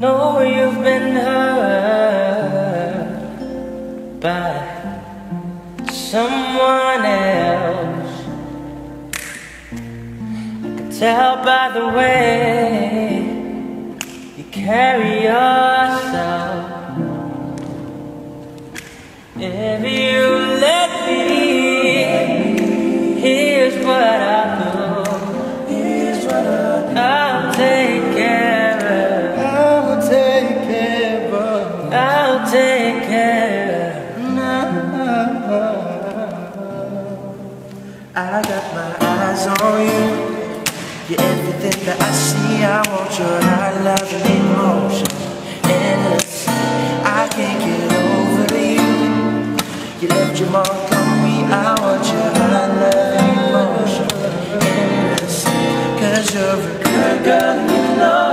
you've been hurt by someone else. I can tell by the way you carry yourself. If take care I got my eyes on you. You're everything that I see. I want your high love and emotion. Endless. I can't get over you. You left your mark on me. I want your high love and emotion. Endless. Cause you're a good girl, you know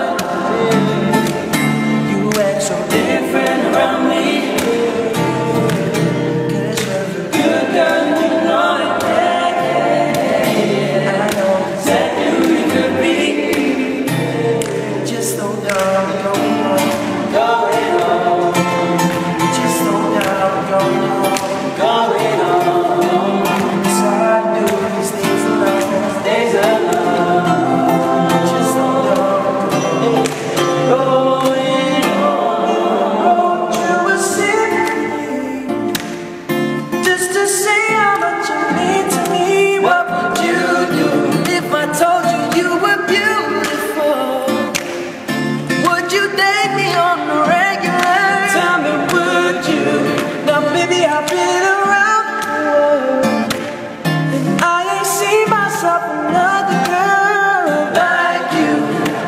another girl like you.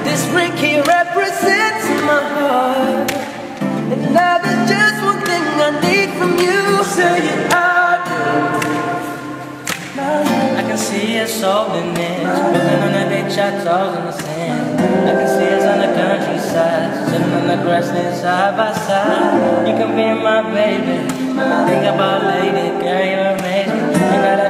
This ring here represents my heart. And now there's just one thing I need from you. Say it out. I can see us holding hands, pulling on the beach, our toes in the sand. I can see us on the countryside, sitting on the grassland side by side. You can be my baby. Think about lady, girl, you're amazing. You gotta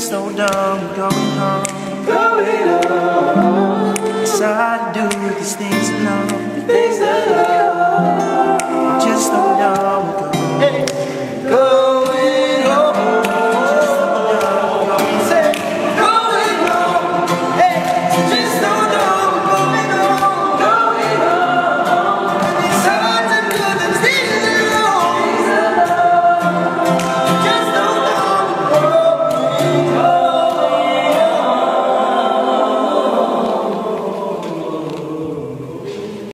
so dumb going home. Going home. So I do these things alone. Things that